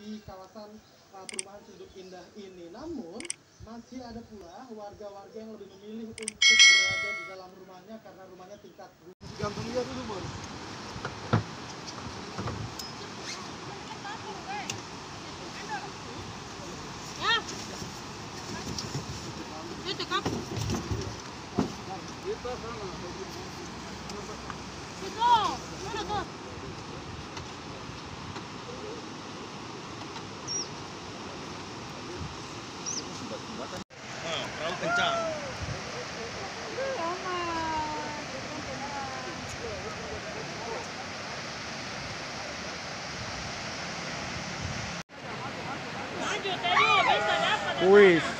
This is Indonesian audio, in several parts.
di kawasan uh, perumahan Sudut Indah ini. Namun masih ada pula warga-warga yang lebih memilih untuk berada di dalam rumahnya karena rumahnya tingkat Gantung dia dulu, Bos. Ya. Itu kap. Kita sana. kencang Wih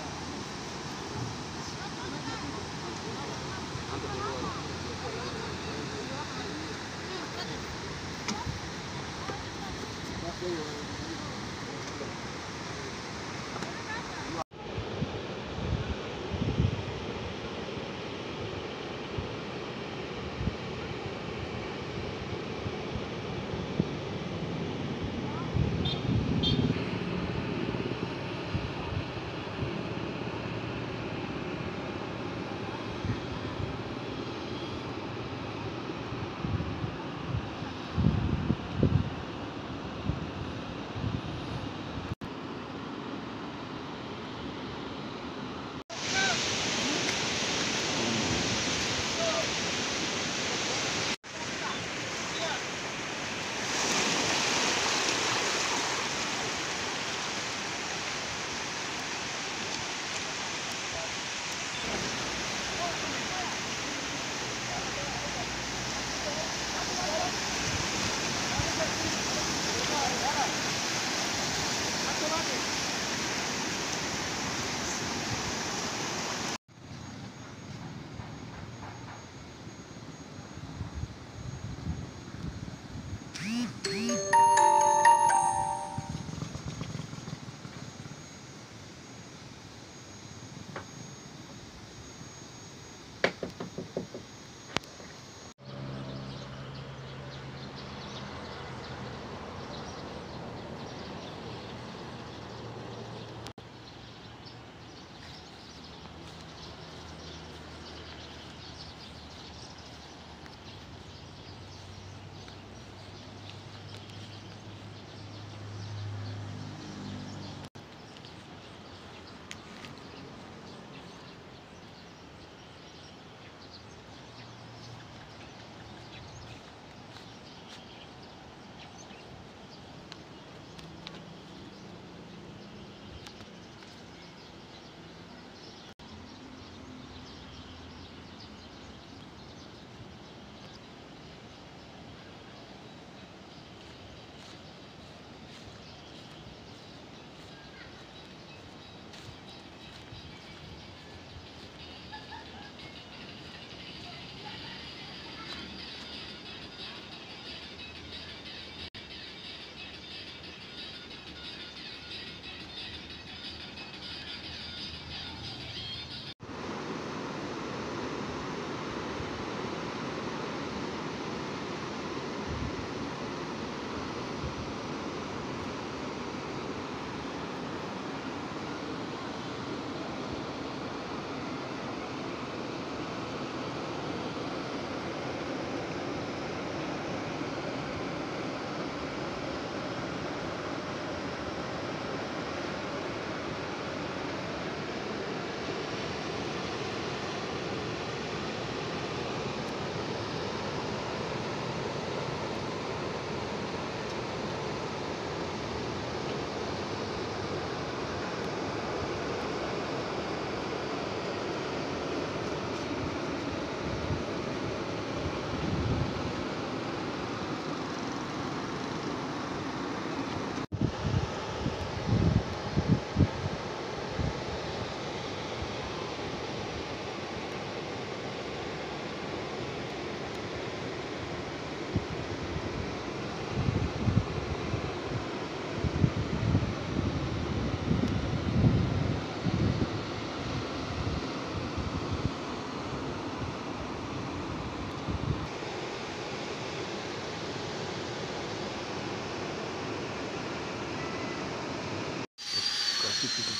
কিছু